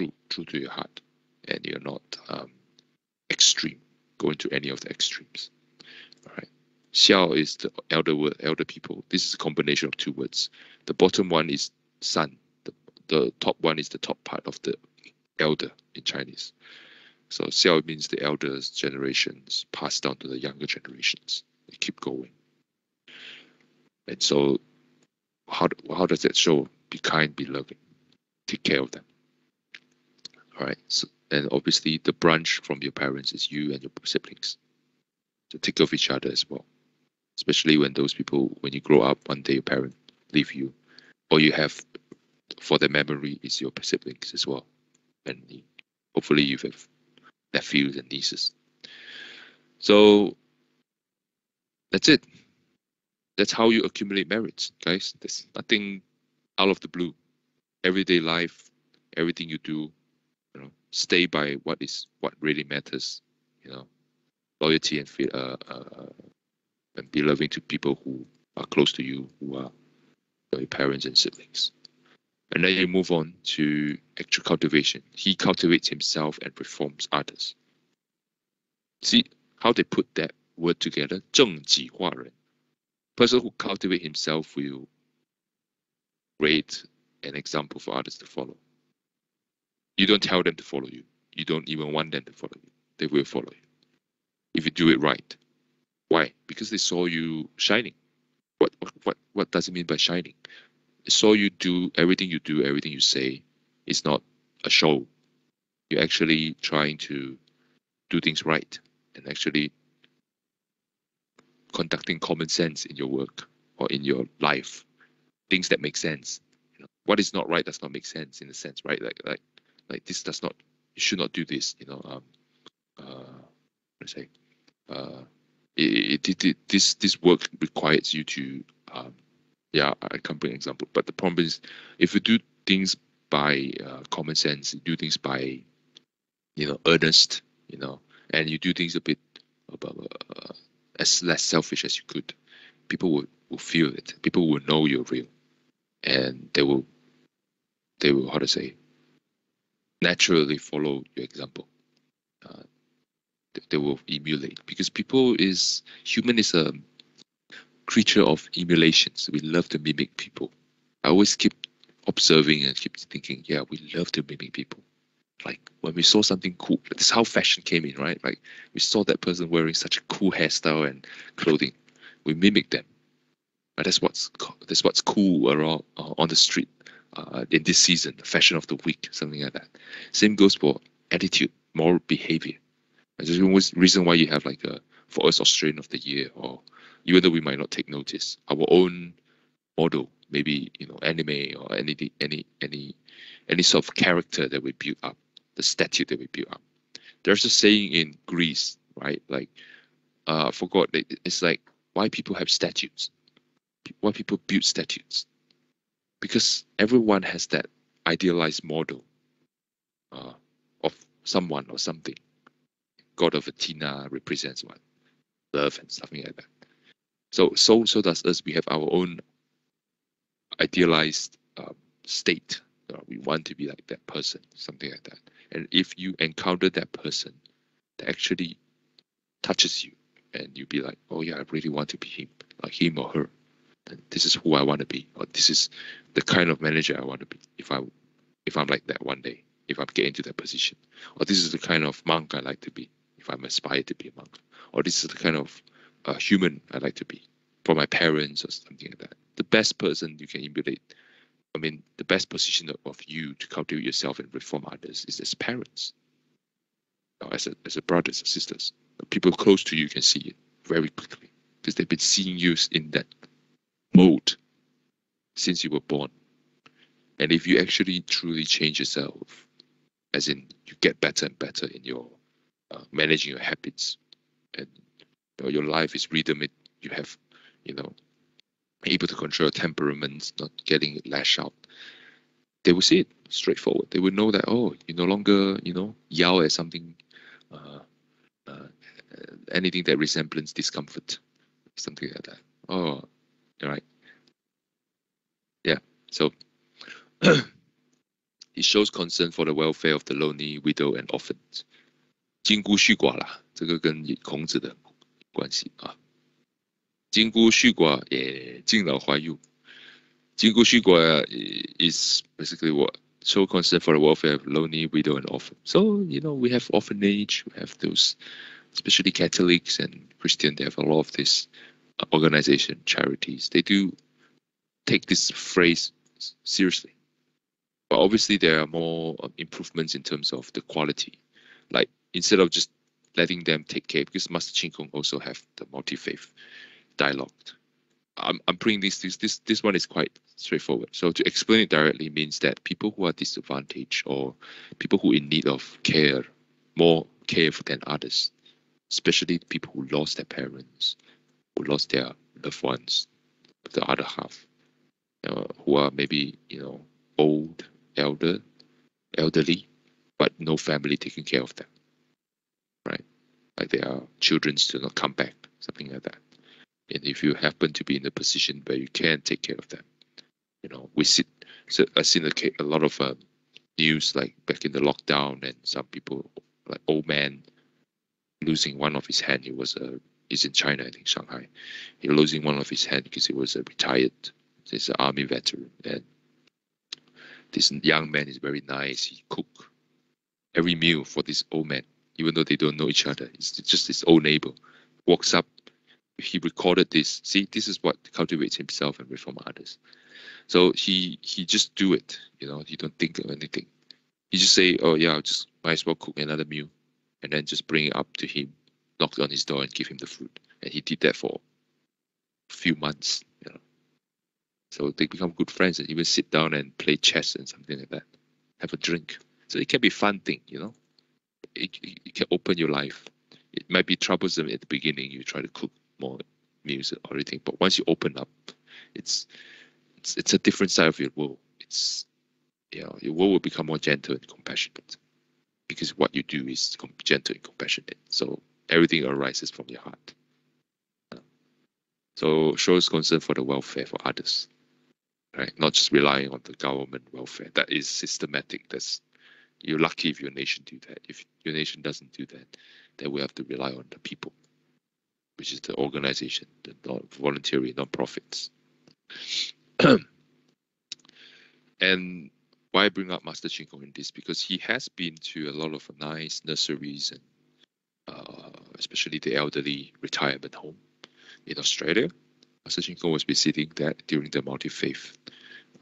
true, true to your heart, and you're not um, extreme, going to any of the extremes. All right. Xiao is the elder word, elder people. This is a combination of two words. The bottom one is son. The, the top one is the top part of the elder in Chinese. So Xiao means the elders generations passed down to the younger generations. They keep going. And so how, how does that show? Be kind, be loving, take care of them. Right. So, and obviously the branch from your parents is you and your siblings. So take care of each other as well. Especially when those people, when you grow up, one day your parent leave you, or you have for the memory is your siblings as well. And hopefully you have nephews and nieces. So that's it. That's how you accumulate merits, guys. There's nothing out of the blue. Everyday life, everything you do, stay by what is what really matters. You know, loyalty and feel, uh, uh, and be loving to people who are close to you, who are your parents and siblings. And then you move on to actual cultivation. He cultivates himself and reforms others. See how they put that word together? 正己化人. Person who cultivate himself will create an example for others to follow. You don't tell them to follow you. You don't even want them to follow you. They will follow you. If you do it right. Why? Because they saw you shining. What what what does it mean by shining? saw you do everything you do, everything you say It's not a show. You're actually trying to do things right and actually conducting common sense in your work or in your life, things that make sense. You know, what is not right does not make sense in a sense, right? Like like like this does not you should not do this. You know, um, uh, let's say, uh, it, it, it, this this work requires you to um, yeah, I can't bring an example. But the problem is, if you do things by uh, common sense, you do things by, you know, earnest, you know, and you do things a bit about uh, as less selfish as you could, people will, will feel it. People will know you're real, and they will, they will how to say, naturally follow your example. Uh, they, will emulate because people is human is a creature of emulations. We love to mimic people. I always keep observing and keep thinking, yeah, we love to mimic people. Like when we saw something cool, that's how fashion came in, right? Like we saw that person wearing such a cool hairstyle and clothing, we mimic them. But that's what's that's what's cool around uh, on the street uh, in this season, the fashion of the week, something like that. Same goes for attitude, moral behavior. And There's always reason why you have like a for us Australian of the year or even though we might not take notice, our own model, maybe you know, anime or any any any any sort of character that we build up, the statue that we build up. There's a saying in Greece, right? Like, uh, I forgot. It's like why people have statues, why people build statues, because everyone has that idealized model uh, of someone or something. God of Athena represents what love and something like that. So so so does us. We have our own idealized um, state. Uh, we want to be like that person, something like that. And if you encounter that person that actually touches you, and you be like, oh yeah, I really want to be him, like him or her. And this is who I want to be, or this is the kind of manager I want to be. If I if I'm like that one day, if I get into that position, or this is the kind of monk I like to be, if I'm aspired to be a monk, or this is the kind of a human I like to be for my parents or something like that. The best person you can emulate, I mean, the best position of you to cultivate yourself and reform others is as parents, or as a, as a brothers or sisters. People close to you can see it very quickly because they've been seeing you in that mode since you were born. And if you actually truly change yourself, as in you get better and better in your uh, managing your habits and know, your life is rhythmic. You have, you know, able to control temperaments, not getting lash out. They will see it straightforward. They will know that oh, you no longer, you know, yell at something, uh, uh, anything that resembles discomfort, something like that. Oh, all right. Yeah. So he shows concern for the welfare of the lonely widow and orphans. 矜孤恤寡啦，这个跟孔子的关系啊。矜孤恤寡也敬老怀幼。矜孤恤寡 is basically what show concern for the welfare of lonely widow and orphan. So you know we have orphanage, we have those, especially Catholics and Christian. They have a lot of this organization, charities. They do take this phrase seriously. But obviously, there are more um, improvements in terms of the quality. Like instead of just letting them take care, because Master Ching Kung also have the multi-faith dialogue. I'm, I'm bringing this, this this this one is quite straightforward. So to explain it directly means that people who are disadvantaged or people who in need of care, more care than others, especially people who lost their parents, who lost their loved ones, the other half, who are maybe you know old, elder, elderly, but no family taking care of them, right? Like their children still not come back, something like that. And if you happen to be in a position where you can take care of them, you know, we see, so I've seen a, a lot of uh, news like back in the lockdown, and some people, like old man, losing one of his hand. He was a, uh, he's in China, I think Shanghai. He losing one of his hand because he was a retired, he's an army veteran, and this young man is very nice. He cook every meal for this old man, even though they don't know each other. It's just this old neighbor walks up. He recorded this. See, this is what cultivates himself and reform others. So he he just do it. You know, he don't think of anything. He just say, "Oh yeah, I'll just might as well cook another meal," and then just bring it up to him, knock on his door, and give him the food. And he did that for a few months. You know, so they become good friends and even sit down and play chess and something like that, have a drink. So it can be fun thing, you know. It, it, it can open your life. It might be troublesome at the beginning. You try to cook more meals or anything, but once you open up, it's it's it's a different side of your world. It's you know your world will become more gentle and compassionate because what you do is gentle and compassionate. So everything arises from your heart. So shows concern for the welfare for others, right? Not just relying on the government welfare. That is systematic. That's you're lucky if your nation do that. If your nation doesn't do that, then we have to rely on the people, which is the organization, the non voluntary non-profits. and why bring up Master Ching Kung in this? Because he has been to a lot of nice nurseries and especially the elderly retirement home in Australia. Master Ching Kung was visiting that during the multi-faith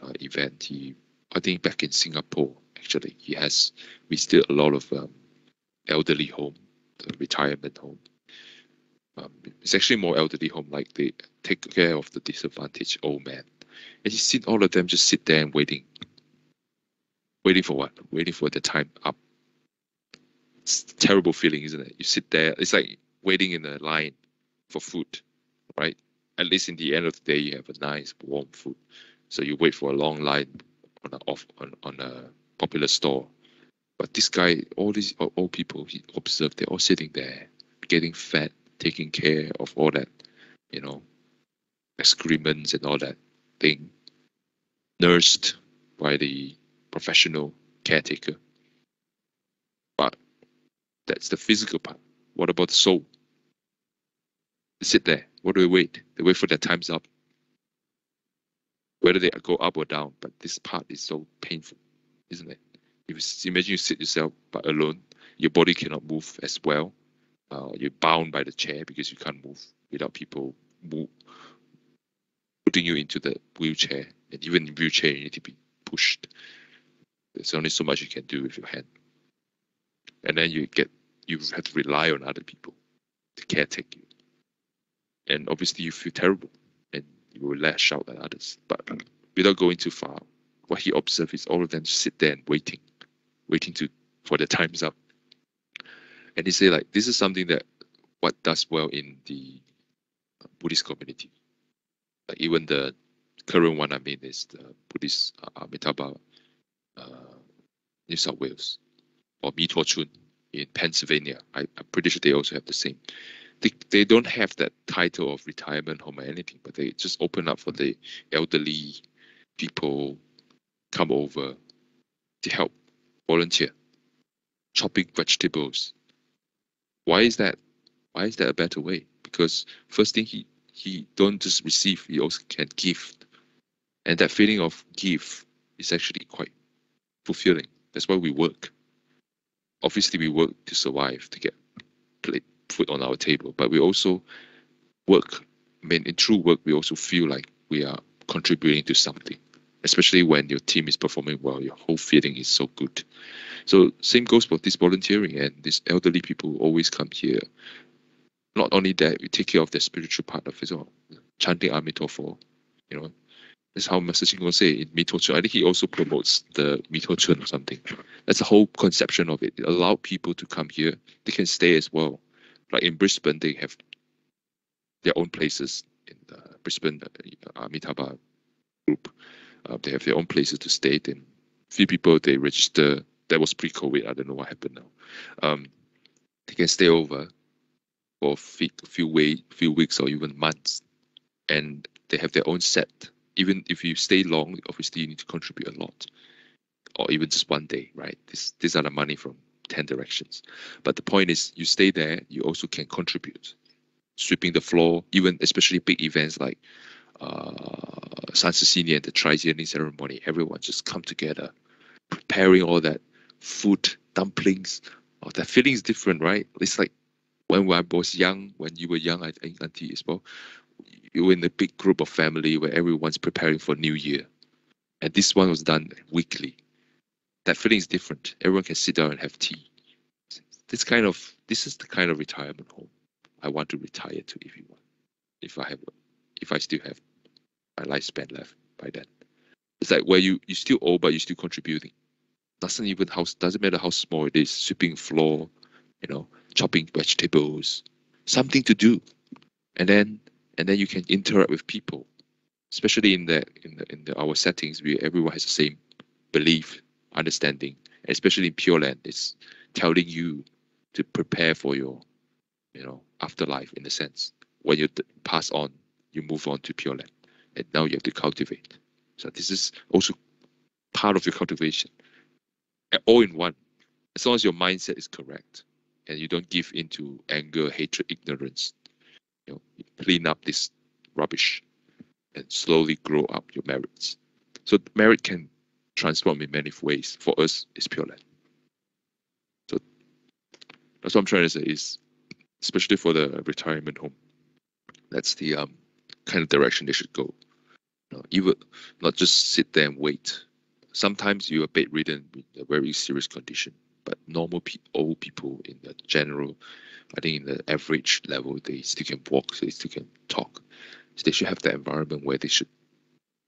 uh, event. He, I think back in Singapore, actually, he has visited a lot of um, elderly home, the retirement home. Um, it's actually more elderly home, like they take care of the disadvantaged old man and you see all of them just sit there and waiting. Waiting for what? Waiting for the time up. Terrible feeling, isn't it? You sit there, it's like waiting in a line for food, right? At least in the end of the day, you have a nice warm food. So you wait for a long line on a off on, on a popular store. But this guy, all these old people, he observed they're all sitting there, getting fed, taking care of all that, you know, excrements and all that thing, nursed by the professional caretaker. But that's the physical part. What about the soul? They sit there. What do they wait? They wait for their time's up. Whether they go up or down, but this part is so painful, isn't it? If you imagine you sit yourself but alone, your body cannot move as well. Uh, you're bound by the chair because you can't move without people move, putting you into the wheelchair, and even in wheelchair you need to be pushed. There's only so much you can do with your hand, and then you get you have to rely on other people to caretake you, and obviously you feel terrible, and you will lash out at others. But without going too far, what he observed is all of them sit there and waiting, waiting to for their times up. And he said like this is something that what does well in the Buddhist community like even the current one I mean is the Buddhist uh, Amitabha uh, New South Wales or Mito Chun in Pennsylvania. I, am pretty sure they also have the same. They, they don't have that title of retirement home or anything, but they just open up for the elderly people come over to help volunteer, chopping vegetables. Why is that? Why is that a better way? Because first thing he he don't just receive, he also can give. And that feeling of give is actually quite fulfilling. That's why we work. Obviously we work to survive, to get food on our table, but we also work. I mean in true work we also feel like we are contributing to something especially when your team is performing well, your whole feeling is so good. So same goes for this volunteering and these elderly people who always come here. Not only that, we take care of the spiritual part of it, all, chanting Amitofo, you know. That's how Ching will say in Mito Chun. I think he also promotes the Mito Chun or something. That's the whole conception of it. It allowed people to come here. They can stay as well. Like in Brisbane, they have their own places in the Brisbane uh, Amitabha group uh, they have their own places to stay. Then few people they register. That was pre-COVID. I don't know what happened now. Um, they can stay over for a few, few, way, few weeks or even months, and they have their own set. Even if you stay long, obviously you need to contribute a lot, or even just one day, right? This these are the money from ten directions. But the point is, you stay there, you also can contribute, sweeping the floor, even especially big events like uh, San Cecilia, and the Triennial ceremony, everyone just come together, preparing all that food, dumplings. Oh, that feeling is different, right? It's like when I was young, when you were young, I think, Auntie as well, you were in a big group of family where everyone's preparing for New Year. And this one was done weekly. That feeling is different. Everyone can sit down and have tea. This kind of this is the kind of retirement home I want to retire to if you want. If I have if I still have my lifespan left by then. It's like where you you still owe but you're still contributing. Doesn't even how doesn't matter how small it is, sweeping floor, you know, chopping vegetables, something to do. And then and then you can interact with people. Especially in the in the in the our settings where everyone has the same belief, understanding, especially in Pure Land, it's telling you to prepare for your, you know, afterlife in a sense. When you pass on, you move on to Pure Land and now you have to cultivate. So this is also part of your cultivation, all in one. As long as your mindset is correct and you don't give into anger, hatred, ignorance, clean up this rubbish and slowly grow up your merits. So merit can transform in many ways. For us, it's pure land. So that's what I'm trying to say is, especially for the retirement home, that's the um, kind of direction they should go. You, you would not just sit there and wait. Sometimes you're bedridden with a very serious condition, but normal pe- old people in the general, I think in the average level, they still can walk, they still can talk. So they should have the environment where they should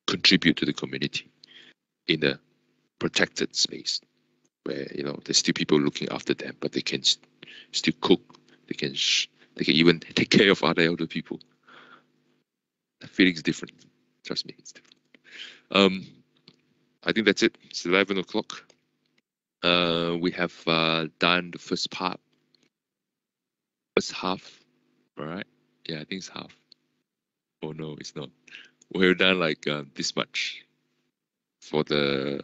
contribute to the community in a protected space where you know there's still people looking after them, but they can still cook. They can they can even take care of other elder people. The feeling's different. Trust me, it's different. Um, I think that's it. It's 11 o'clock. Uh, we have uh, done the first part. First half. right? Yeah, I think it's half. Oh no, it's not. We're done like uh, this much for the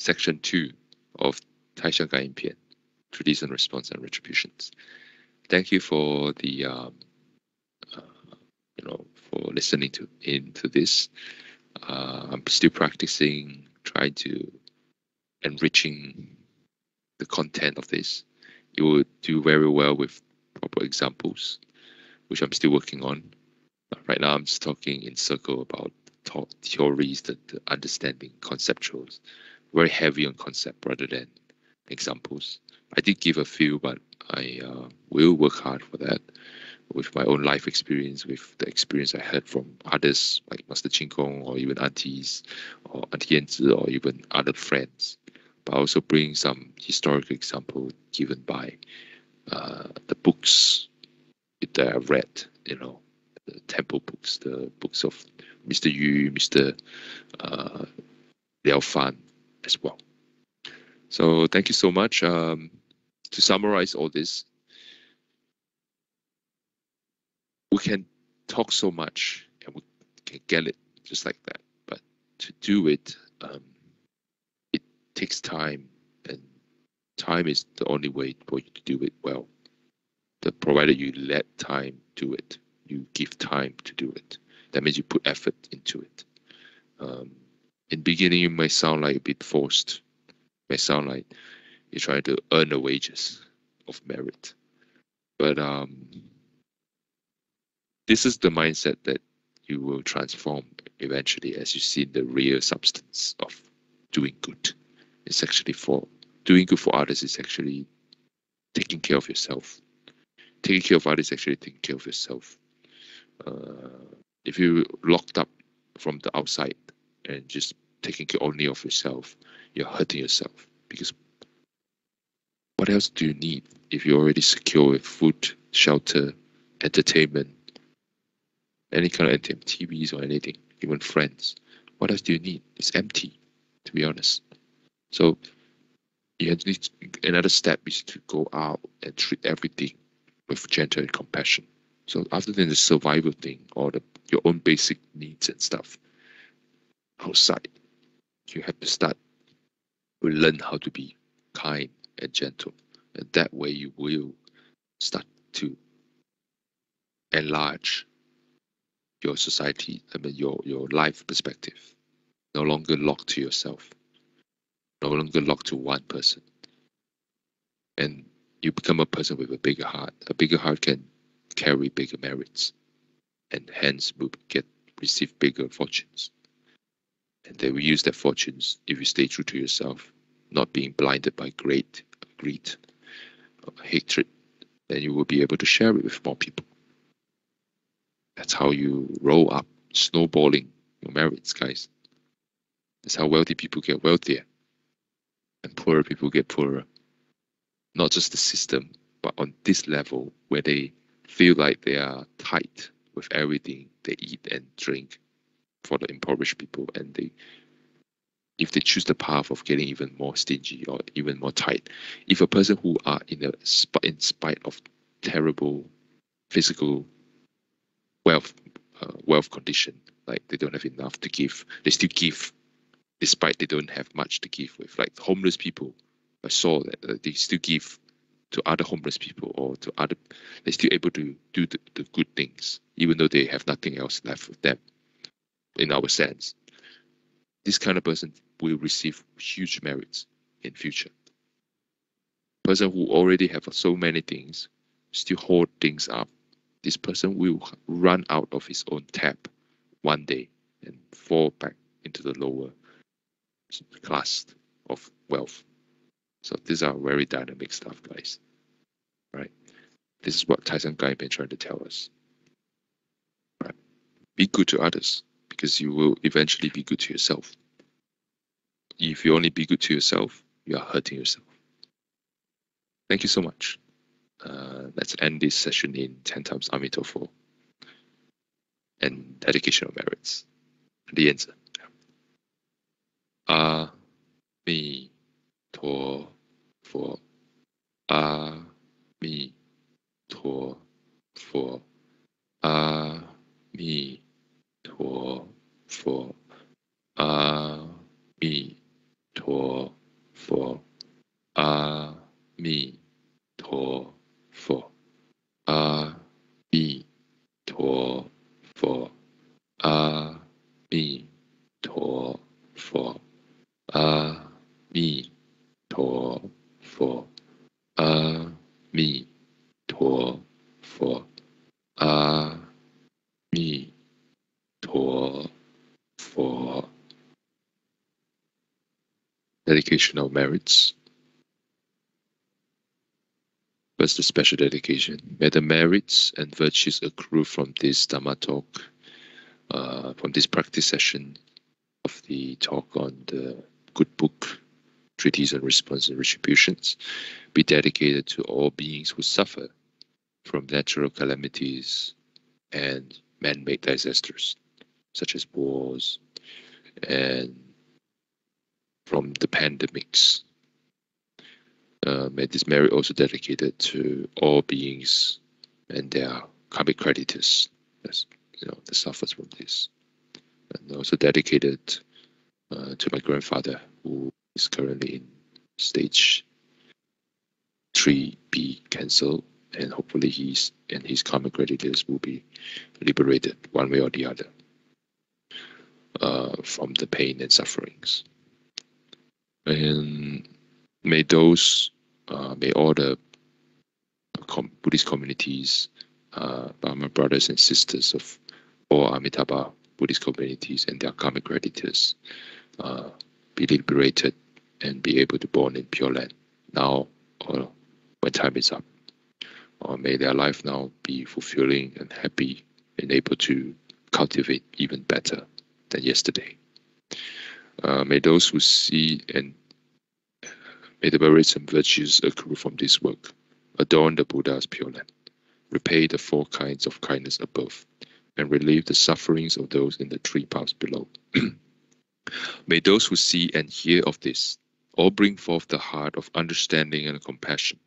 section two of Taisha Pian, Tradition, Response, and Retributions. Thank you for the um, uh, you know for listening to into this. Uh, I'm still practicing, trying to enriching the content of this. You will do very well with proper examples, which I'm still working on. Right now, I'm just talking in circle about theories, the, the understanding, conceptuals. Very heavy on concept rather than examples. I did give a few, but I uh, will work hard for that with my own life experience, with the experience I had from others like Master Ching Kung or even aunties or Auntie Yanzi or even other friends, but also bring some historical example given by uh, the books that I read, you know, the temple books, the books of Mr. Yu, Mr. Uh, Liao Fan as well. So thank you so much. Um, to summarize all this, we can talk so much and we can get it just like that. But to do it, um, it takes time, time is the only way for you to do it well. The provided you let time do it, you give time to do it. That means you put effort into it. Um, in beginning, it might sound like a bit forced. It might sound like you're trying to earn the wages of merit, but um, this is the mindset that you will transform eventually as you see the real substance of doing good. It's actually for doing good for others is actually taking care of yourself. Taking care of others is actually taking care of yourself. Uh, if you're locked up from the outside and just taking care only of yourself, you're hurting yourself because what else do you need if you're already secure with food, shelter, entertainment, any kind of TVs or anything, even friends? What else do you need? It's empty, to be honest. So you need another step is to go out and treat everything with gentle compassion. So other than the survival thing or the your own basic needs and stuff outside, you have to start to learn how to be kind and gentle. And that way you will start to enlarge your society, I mean your your life perspective. No longer locked to yourself. No longer locked to one person. And you become a person with a bigger heart. A bigger heart can carry bigger merits and hence will get receive bigger fortunes. And they will use their fortunes if you stay true to yourself, not being blinded by great greed, or hatred, then you will be able to share it with more people. That's how you roll up, snowballing your merits, guys. That's how wealthy people get wealthier and poorer people get poorer. Not just the system, but on this level where they feel like they are tight with everything they eat and drink for the impoverished people and they if they choose the path of getting even more stingy or even more tight if a person who are in a in spite of terrible physical wealth uh, wealth condition like they don't have enough to give they still give despite they don't have much to give with. Like homeless people i saw that uh, they still give to other homeless people or to other they're still able to do the, the good things even though they have nothing else left with them in our sense. This kind of person will receive huge merits in future. Person who already have so many things still hold things up this person will run out of his own tap one day and fall back into the lower class of wealth so these are very dynamic stuff, guys. Right? This is what Tyson Guy been trying to tell us. Right? Be good to others because you will eventually be good to yourself. If you only be good to yourself, you are hurting yourself. Thank you so much. Uh, let's end this session in 10 times Amitabha and dedication of merits. The answer. 阿弥陀佛，阿弥陀佛，Dedication merits. First, the special dedication. May the merits and virtues accrue from this Dhamma talk, uh, from this practice session of the talk on the good book treatise on response and retributions be dedicated to all beings who suffer from natural calamities and man-made disasters, such as wars and from the pandemics. Uh, may this merit also dedicated to all beings and their karmic creditors, as you know, that suffers from this, and also dedicated uh, to my grandfather who is currently in stage 3B cancer, and hopefully he's and his karmic creditors will be liberated one way or the other uh, from the pain and sufferings. And may those, uh, may all the com Buddhist communities, uh, my brothers and sisters of all Amitabha Buddhist communities and their karmic creditors uh, be liberated and be able to born in Pure Land now or when time is up. Or may their life now be fulfilling and happy and able to cultivate even better than yesterday. Uh, may those who see and may the merits and virtues accrue from this work adorn the Buddha's Pure Land, repay the four kinds of kindness above, and relieve the sufferings of those in the three paths below. May those who see and hear of this all bring forth the heart of understanding and compassion,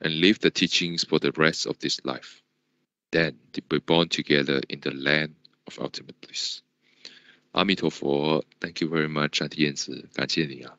and live the teachings for the rest of this life. Then they be born together in the land of ultimate bliss. 阿弥陀佛，Thank you very much，阿提燕子，感谢你啊。